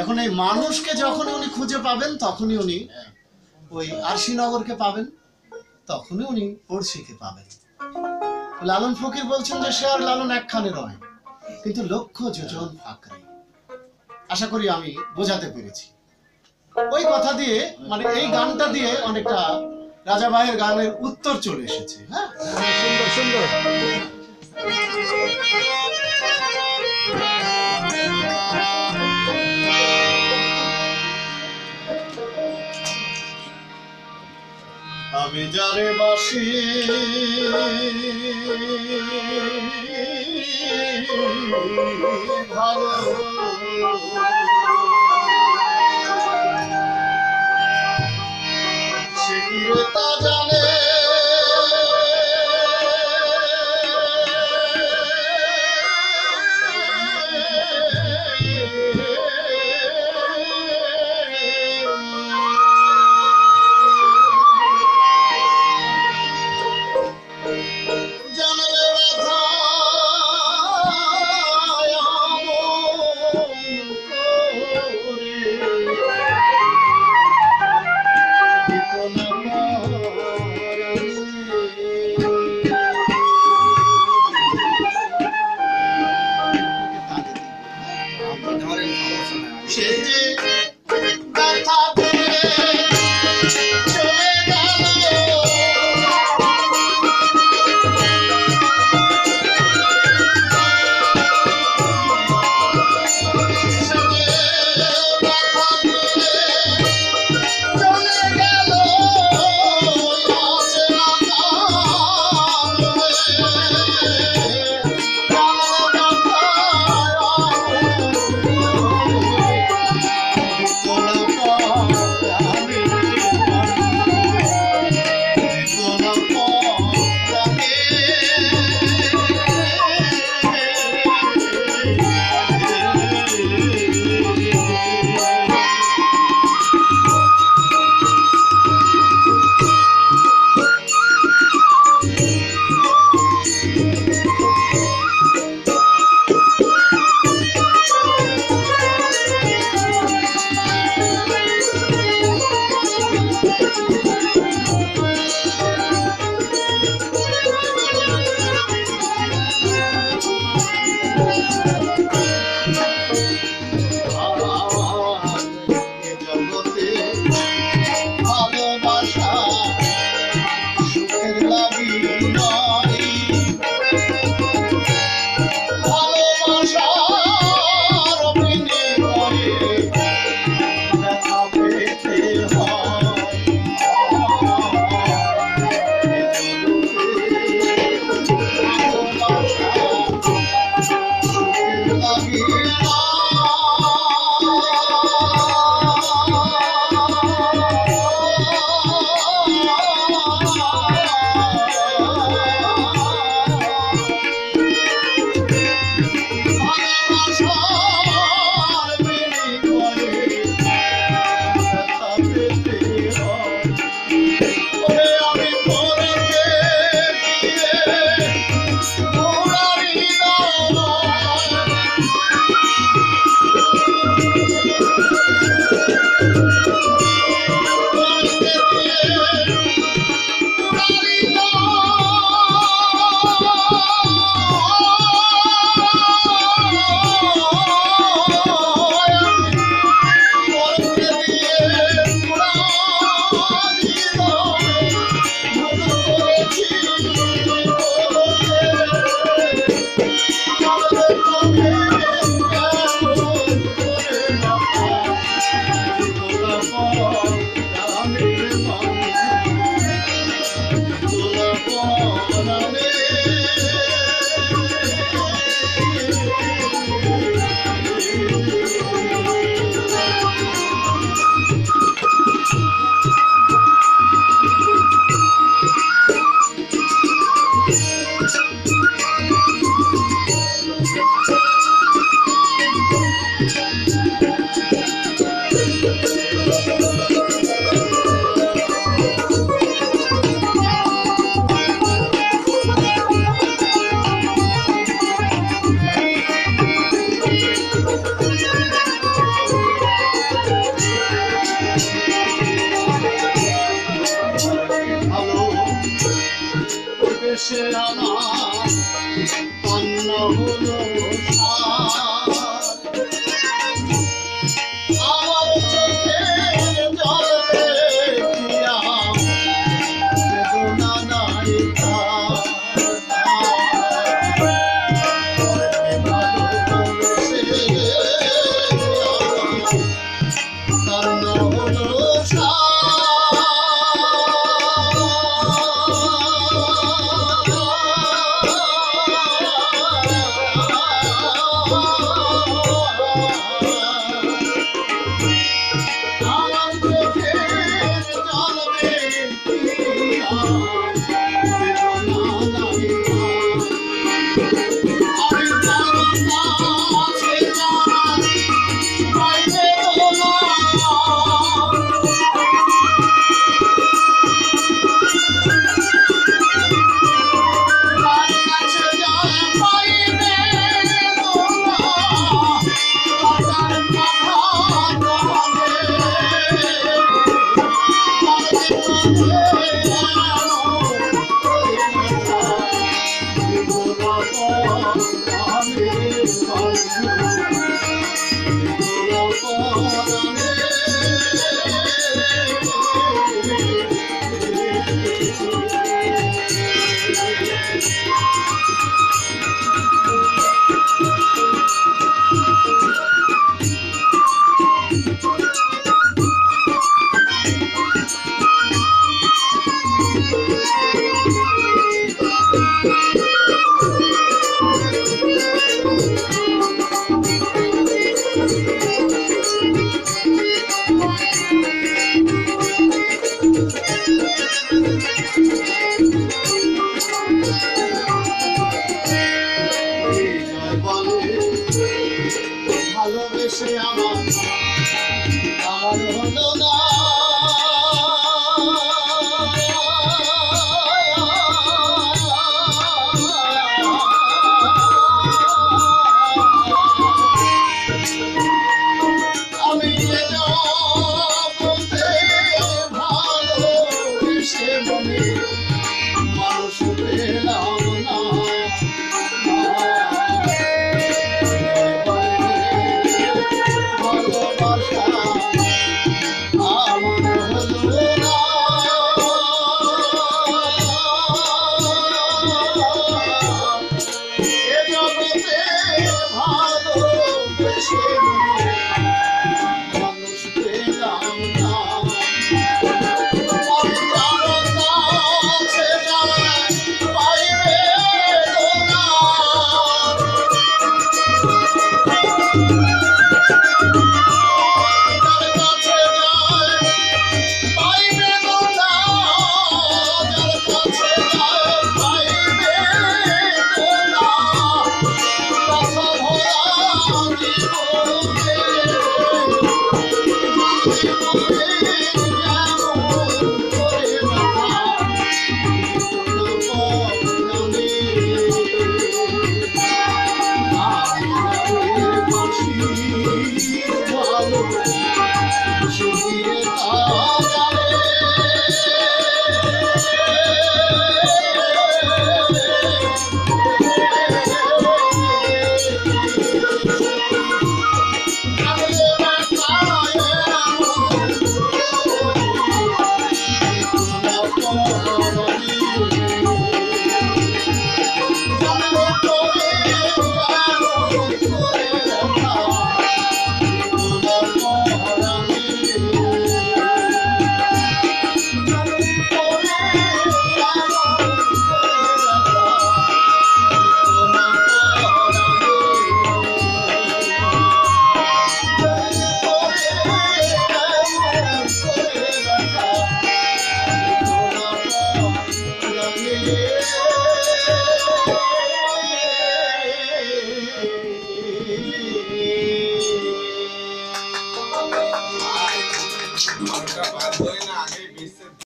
এখন এই মানুষকে যখন উনি খুঁজে পাবেন, তখনই উনি ওই আরশিনগরকে পাবেন, তখনই উনি পড়শিকে পাবেন। লালন ফকির বলছেন যে, সে আর লালন একখানে নয়, কিন্তু লক্ষ যোজন ফাঁকরে আশা করি আমি বোঝাতে পেরেছি। ওই কথা দিয়ে মানে এই গানটা দিয়ে অনেকটা রাজা ভাইয়ের গানের উত্তর চলে এসেছে হ্যাঁ সুন্দর সুন্দর। আমি যারে বাসি। ভালো সে কি তা জানে